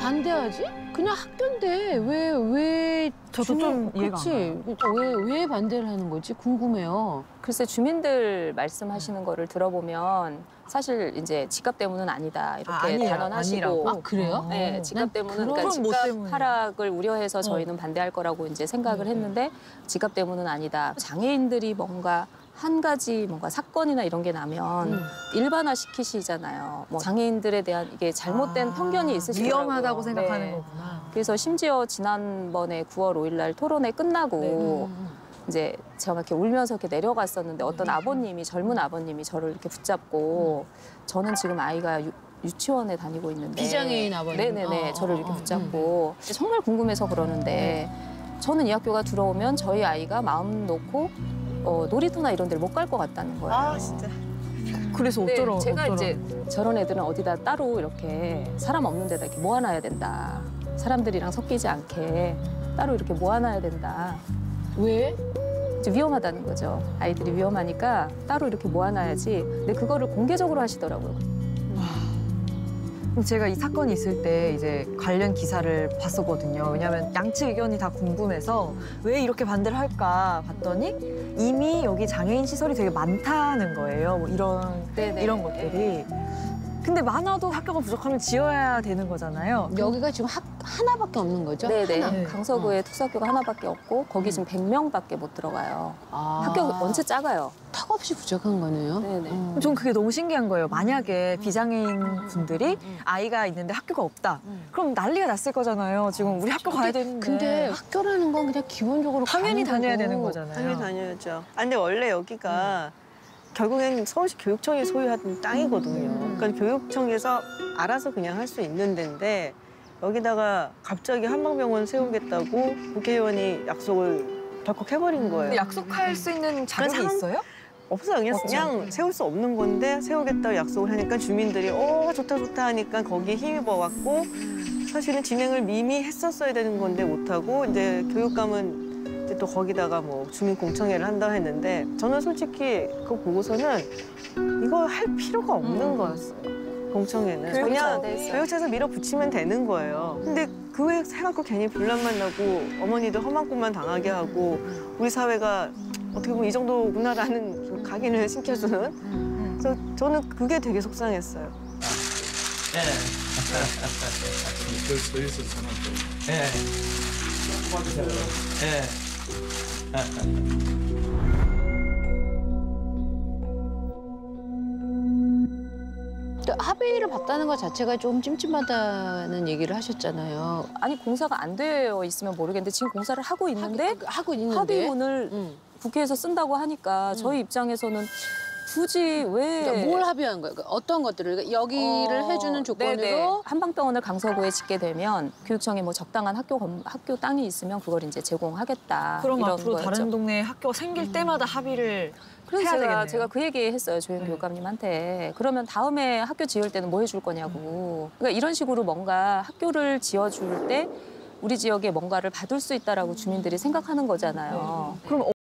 반대하지? 그냥 학교인데 왜 왜 저도 좀 이해가 안 그렇지. 왜왜 반대를 하는 거지? 궁금해요. 글쎄 주민들 말씀하시는 거를 들어보면 사실 이제 집값 때문은 아니다 이렇게 아, 아니에요. 단언하시고 아니라고? 아 그래요? 네, 어. 집값 난 때문은 그러니까 건뭐 집값 때문이에요? 하락을 우려해서 저희는 반대할 거라고 이제 생각을 했는데 집값 때문은 아니다. 장애인들이 뭔가 한 가지 뭔가 사건이나 이런 게 나면 음. 일반화 시키시잖아요. 뭐 장애인들에 대한 이게 잘못된 아, 편견이 있으시더라고요. 위험하다고 생각하는 네. 거구나. 그래서 심지어 지난번에 9월 5일 날 토론회 끝나고 음. 이제 제가 이렇게 울면서 이렇게 내려갔었는데 어떤 아버님이 젊은 아버님이 저를 이렇게 붙잡고 저는 지금 아이가 유, 유치원에 다니고 있는데 비장애인 아버님. 네네네 어, 저를 어, 이렇게 어, 붙잡고 정말 궁금해서 그러는데 저는 이 학교가 들어오면 저희 아이가 마음 놓고 어, 놀이터나 이런 데를 못 갈 것 같다는 거예요. 아 진짜. 그래서 네, 어쩌러 제가 어쩌러. 이제 저런 애들은 어디다 따로 이렇게 사람 없는 데다 이렇게 모아놔야 된다. 사람들이랑 섞이지 않게 따로 이렇게 모아놔야 된다. 왜? 이제 위험하다는 거죠. 아이들이 위험하니까 따로 이렇게 모아놔야지. 근데 그거를 공개적으로 하시더라고요. 제가 이 사건이 있을 때 이제 관련 기사를 봤었거든요. 왜냐하면 양측 의견이 다 궁금해서 왜 이렇게 반대를 할까 봤더니 이미 여기 장애인 시설이 되게 많다는 거예요. 뭐 이런 네네. 이런 것들이. 근데 많아도 학교가 부족하면 지어야 되는 거잖아요. 여기가 지금 학 하나밖에 없는 거죠? 네네. 하나. 네. 강서구에 특수학교가 하나밖에 없고 거기 지금 100명밖에 못 들어가요. 아. 학교 원체 작아요. 턱없이 부족한 거네요. 네네. 어. 전 그게 너무 신기한 거예요. 만약에 비장애인 분들이 아이가 있는데 학교가 없다. 그럼 난리가 났을 거잖아요. 지금 우리 학교 가야 되는데. 근데 학교라는 건 그냥 기본적으로 당연히 가는 다녀야 거고. 되는 거잖아요. 당연히 다녀야죠. 아, 근데 원래 여기가 결국엔 서울시 교육청이 소유하던 땅이거든요. 그러니까 교육청에서 알아서 그냥 할 수 있는 데인데 여기다가 갑자기 한방병원 세우겠다고 국회의원이 약속을 덜컥 해버린 거예요. 약속할 수 있는 자격이 상황- 있어요? 없어요. 그냥, 없죠. 그냥 세울 수 없는 건데 세우겠다고 약속을 하니까 주민들이 어 좋다 좋다 하니까 거기에 힘입어 왔고 사실은 진행을 미미 했었어야 되는 건데 못하고 이제 교육감은 또 거기다가 뭐 주민 공청회를 한다고 했는데 저는 솔직히 그거 보고서는 이거 할 필요가 없는 음. 거였어요. 공청회는 그냥. 교육처에서 밀어붙이면 되는 거예요. 근데 그거 해갖고 괜히 분란만 나고 어머니도 험한 꿈만 당하게 하고 우리 사회가 어떻게 보면 이 정도구나라는 그 각인을 시켜주는 그래서 저는 그게 되게 속상했어요. 예. 그 저는 또 예. 예. 또 합의를 봤다는 것 자체가 좀 찜찜하다는 얘기를 하셨잖아요. 아니 공사가 안 되어 있으면 모르겠는데 지금 공사를 하고 있는데 하고, 하고 있는데. 합의문을 응. 국회에서 쓴다고 하니까 저희 입장에서는 굳이 왜 그러니까 뭘 합의한 거예요? 그러니까 어떤 것들을 그러니까 여기를 어, 해주는 조건으로 네네. 한방병원을 강서구에 짓게 되면 교육청에 뭐 적당한 학교 건- 학교 땅이 있으면 그걸 이제 제공하겠다. 그럼 이런 앞으로 거였죠. 다른 동네에 학교가 생길 때마다 합의를 그래서 해야 제가, 되겠네요. 제가 그 얘기 했어요 조영 네. 교육감님한테 그러면 다음에 학교 지을 때는 뭐 해줄 거냐고 그러니까 이런 식으로 뭔가 학교를 지어줄 때 우리 지역에 뭔가를 받을 수 있다라고 주민들이 생각하는 거잖아요. 그럼